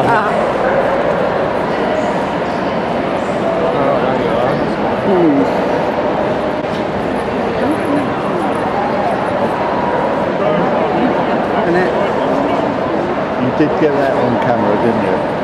You did get that on camera, didn't you?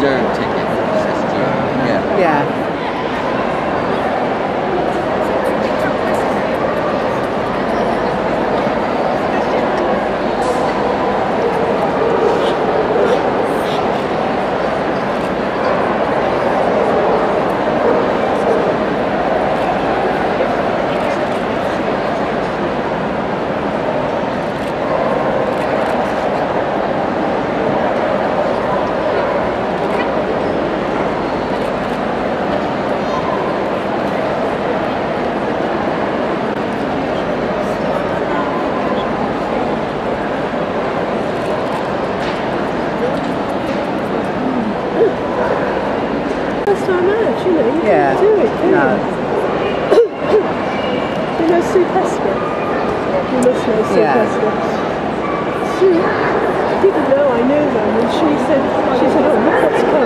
Then it was reserved ticket. Uh, yeah. Yeah. First time out, you know, you Yeah. can't do it, can No. you? you know Sue Pesker? You must know Sue Yeah. Pesker. Sue didn't know I knew them, and she said, she said, oh, look what's come.